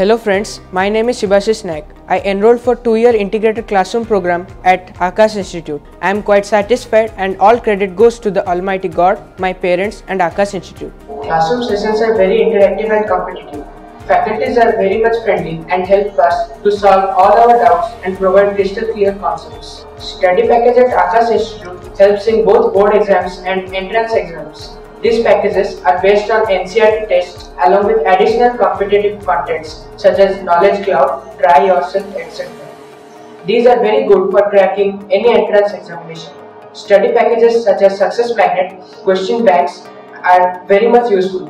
Hello friends, my name is Sibasis Nayak. I enrolled for 2-year integrated classroom program at Aakash Institute. I am quite satisfied and all credit goes to the Almighty God, my parents and Aakash Institute. Classroom sessions are very interactive and competitive. Faculties are very much friendly and help us to solve all our doubts and provide crystal clear concepts. Study package at Aakash Institute helps in both board exams and entrance exams. These packages are based on NCERT tests along with additional competitive contents such as Knowledge Cloud, Try Yourself, etc. These are very good for cracking any entrance examination. Study packages such as Success Magnet, Question Banks are very much useful.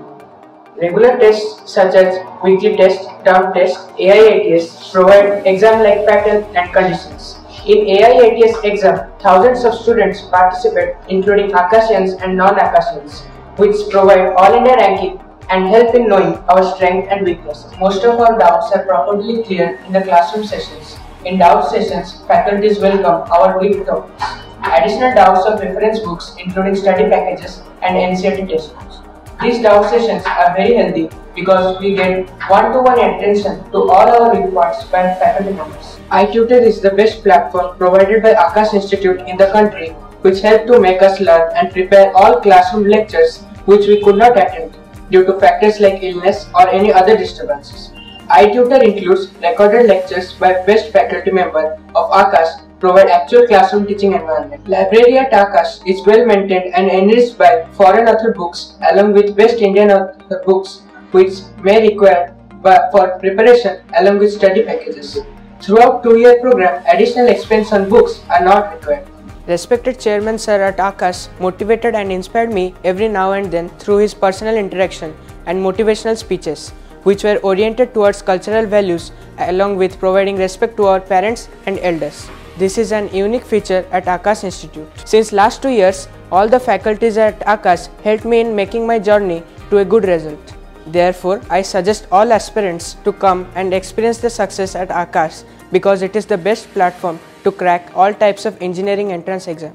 Regular tests such as weekly test, term test, AIATS provide exam-like pattern and conditions. In AIATS exam, thousands of students participate including Aakashians and non-Aakashians which provide all India ranking and help in knowing our strength and weakness. Most of our doubts are properly cleared in the classroom sessions. In doubt sessions, faculties welcome our weak topics. Additional doubts of reference books including study packages and NCERT textbooks. These doubt sessions are very healthy because we get one-to-one -one attention to all our weak points by faculty members. iTutor is the best platform provided by Aakash Institute in the country which help to make us learn and prepare all classroom lectures which we could not attend due to factors like illness or any other disturbances. iTutor includes recorded lectures by best faculty member of Aakash provide actual classroom teaching environment. Library at Aakash is well maintained and enriched by foreign author books along with best Indian author books which may require for preparation along with study packages. Throughout two-year program, additional expense on books are not required. Respected Chairman Sir at Aakash motivated and inspired me every now and then through his personal interaction and motivational speeches, which were oriented towards cultural values along with providing respect to our parents and elders. This is an unique feature at Aakash Institute. Since last two years, all the faculties at Aakash helped me in making my journey to a good result. Therefore, I suggest all aspirants to come and experience the success at Aakash because it is the best platform to crack all types of engineering entrance exam.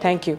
Thank you.